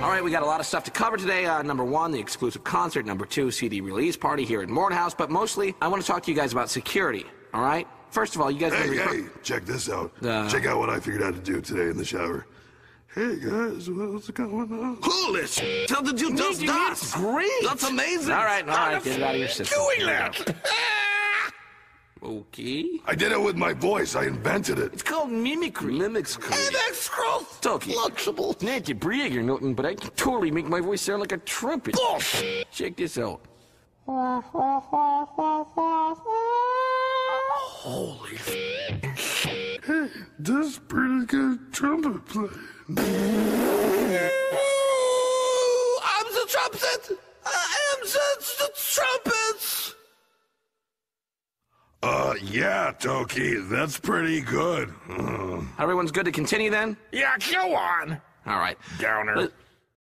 All right, we got a lot of stuff to cover today. Uh, number one, the exclusive concert. Number two, CD release party here at Morehouse. But mostly, I want to talk to you guys about security. All right? First of all, you guys. Hey, hey, check this out. Uh, check out what I figured out to do today in the shower. Hey guys, what's going on? Holy shit! How did you just Dude, that? it's great. That's amazing. All right, all right, get it out of your system. Doing that. Okay. I did it with my voice. I invented it. It's called mimicry. Mimicry. And extra Toki. flexible. Not to brag or nothing, but I can totally make my voice sound like a trumpet. Bullshit. Check this out. Holy shit. Hey, that's pretty good trumpet playing. I'm the trumpet. I am the, the trumpets. Uh, yeah, Toki, that's pretty good. Everyone's good to continue then? Yeah, go on. All right. Downer. Let-